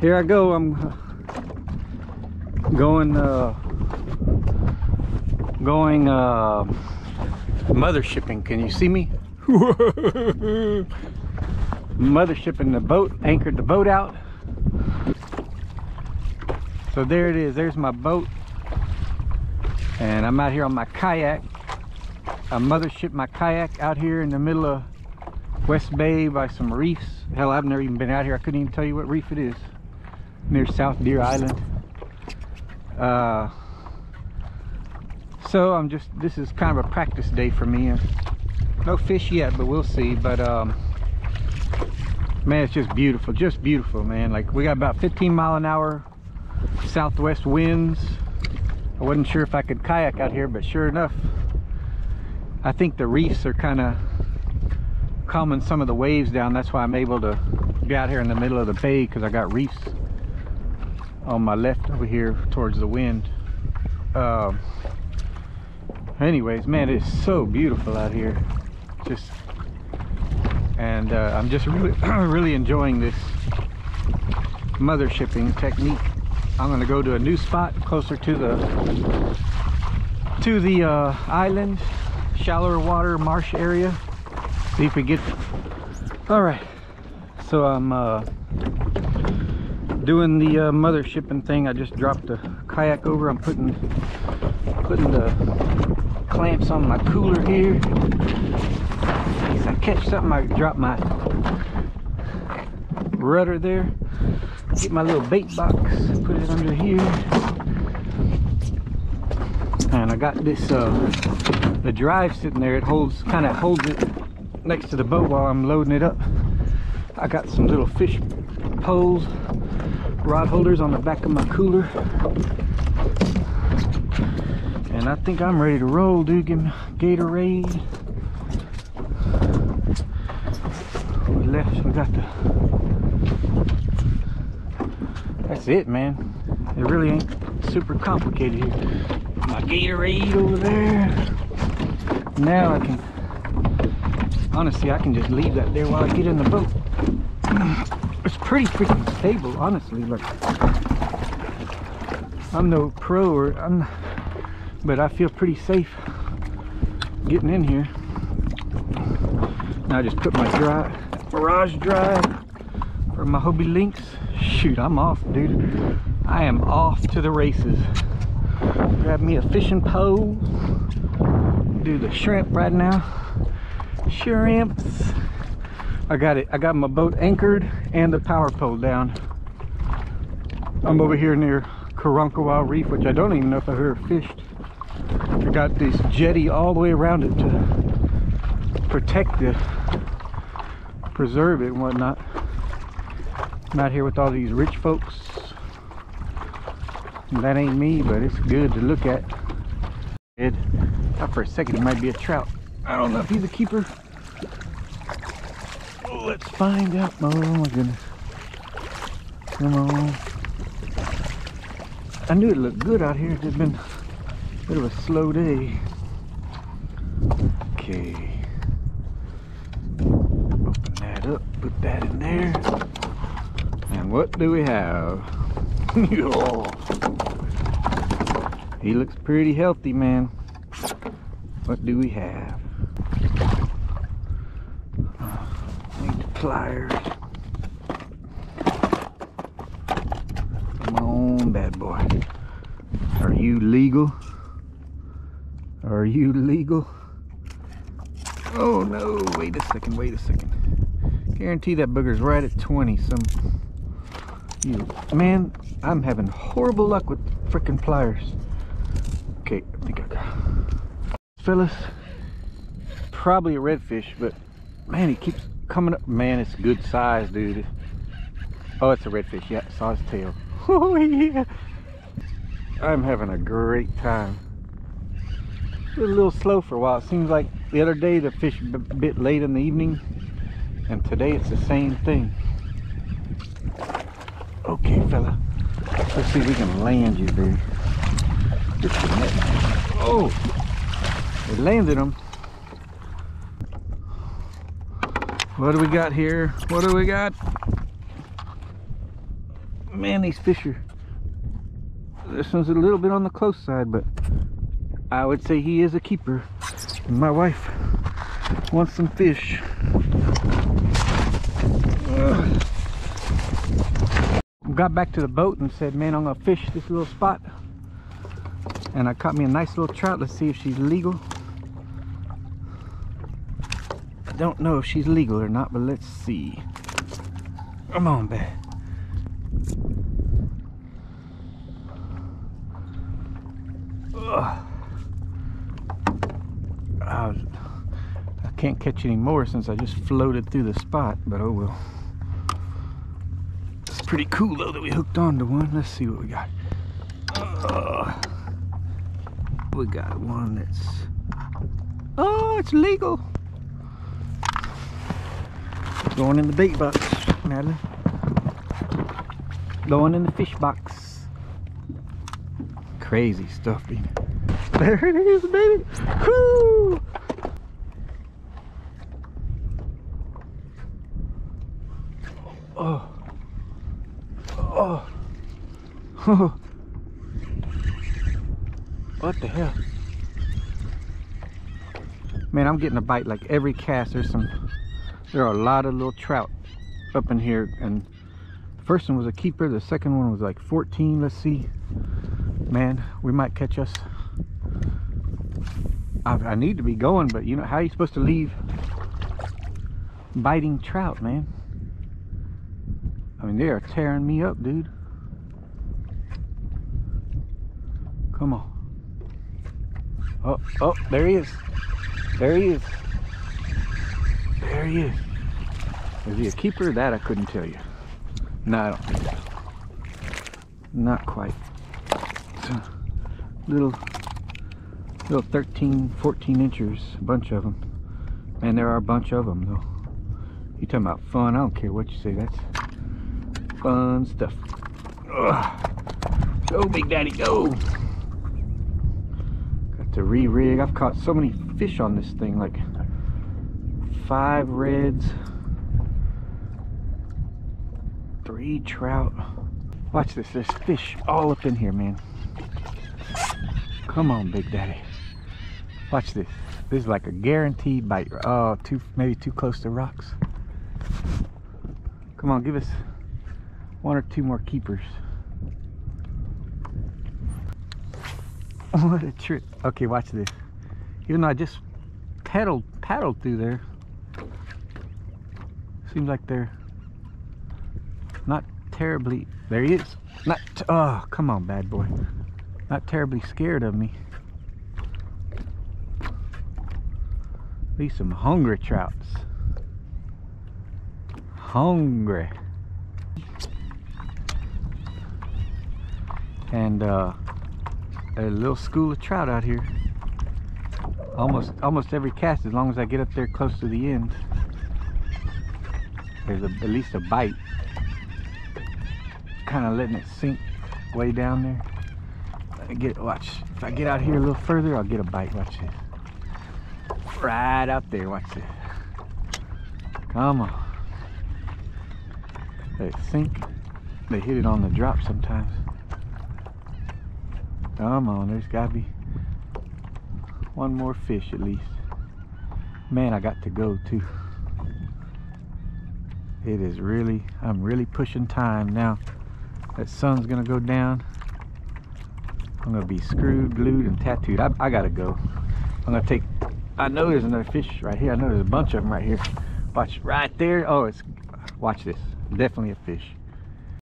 here I go. I'm going, uh, going, uh, mother shipping. Can you see me? mother shipping the boat, anchored the boat out. So there it is. There's my boat. And I'm out here on my kayak. I mothership my kayak out here in the middle of West Bay by some reefs. Hell, I've never even been out here. I couldn't even tell you what reef it is. Near South Deer Island. Uh, so I'm just, this is kind of a practice day for me. No fish yet, but we'll see. But um, man, it's just beautiful. Just beautiful, man. Like we got about 15 mile an hour southwest winds. I wasn't sure if I could kayak out here, but sure enough, I think the reefs are kind of calming some of the waves down. That's why I'm able to be out here in the middle of the bay because I got reefs on my left over here towards the wind. Um, anyways, man, it's so beautiful out here. Just and uh, I'm just really, really enjoying this mother shipping technique. I'm gonna go to a new spot closer to the to the uh, island shallower water marsh area see if we get all right so i'm uh, doing the uh, mother shipping thing i just dropped the kayak over. I'm putting putting the clamps on my cooler here. Case i catch something i drop my rudder there. Get my little bait box put it under here. And i got this uh the drive sitting there. It holds kind of holds it next to the boat while i'm loading it up. I got some little fish poles rod holders on the back of my cooler. And i think i'm ready to roll dude. Give me gatorade. We left we got the that's it man. It really ain't super complicated here. My gatorade over there. Now I can honestly I can just leave that there while I get in the boat it's pretty freaking stable honestly Look, I'm no pro or I'm but I feel pretty safe getting in here. Now I just put my dry, Mirage drive for my Hobie Lynx shoot I'm off dude. I am off to the races. Grab me a fishing pole. Do the shrimp right now. Shrimps I got it. I got my boat anchored and the power pole down. I'm over here near Carancahua Reef which I don't even know if I've ever fished. I got this jetty all the way around it to protect it preserve it and whatnot. I'm out here with all these rich folks. And that ain't me but it's good to look at. It thought for a second it might be a trout. I don't know if he's a keeper. Let's find out. Oh my goodness. Come on. I knew it looked good out here. It's just been a bit of a slow day. Okay. Open that up. Put that in there. And what do we have? he looks pretty healthy, man. What do we have? Need pliers. Come on, bad boy. Are you legal? Are you legal? Oh no, wait a second, wait a second. Guarantee that booger's right at 20 some. You, man, I'm having horrible luck with freaking pliers. Okay, I think I got fellas probably a redfish but man he keeps coming up. Man it's good size dude. Oh it's a redfish. Yeah saw his tail. Oh yeah. I'm having a great time. A little slow for a while. It seems like the other day the fish bit late in the evening and today it's the same thing. Okay fella. Let's see if we can land you there oh we landed them. What do we got here? What do we got? Man, these fish are. This one's a little bit on the close side, but I would say he is a keeper. My wife wants some fish. Ugh. Got back to the boat and said, man, I'm gonna fish this little spot. And I caught me a nice little trout. Let's see if she's legal. I don't know if she's legal or not, but let's see. Come on, babe. I, can't catch any more since I just floated through the spot, but oh well. It's pretty cool though that we hooked onto one. Let's see what we got. We got one that's oh, it's legal. Going in the bait box, Madeline. Going in the fish box. Crazy stuff, baby. There it is, baby. Woo! Oh. Oh. Oh. What the hell? Man, I'm getting a bite like every cast. There's some, there are a lot of little trout up in here. And the first one was a keeper. The second one was like 14. Let's see. Man, we might catch us. I, I need to be going, but you know, how are you supposed to leave biting trout, man? I mean, they are tearing me up, dude. Come on. Oh, oh, there he is. There he is. He is. Is he a keeper? That I couldn't tell you. No, I don't think so. Not quite. So, little, little 13, 14 inches, a bunch of them. And there are a bunch of them, though. You talking about fun? I don't care what you say. That's fun stuff. Ugh. Go, Big Daddy, go! Got to re-rig. I've caught so many fish on this thing, like five reds, three trout. Watch this, there's fish all up in here, man. Come on, Big Daddy. Watch this. This is like a guaranteed bite. Oh, too maybe too close to rocks. Come on, give us one or two more keepers. What a trip. Okay, watch this. Even though I just paddled, paddled through there, seems like they're not terribly, there he is. Not, oh, come on, bad boy. Not terribly scared of me. These some hungry trouts. Hungry. And uh, a little school of trout out here. Almost almost every cast, as long as I get up there close to the end, there's a, at least a bite. Kind of letting it sink way down there. I get watch. If I get out here a little further, I'll get a bite. Watch this. Right up there. Watch this. Come on. They sink. They hit it on the drop sometimes. Come on, there's gotta be one more fish at least. Man, I got to go too. It is really, I'm really pushing time now. That sun's gonna go down. I'm gonna be screwed, glued, and tattooed. I, I gotta go. I'm gonna take, I know there's another fish right here. I know there's a bunch of them right here. Watch right there. Oh, it's, watch this. Definitely a fish.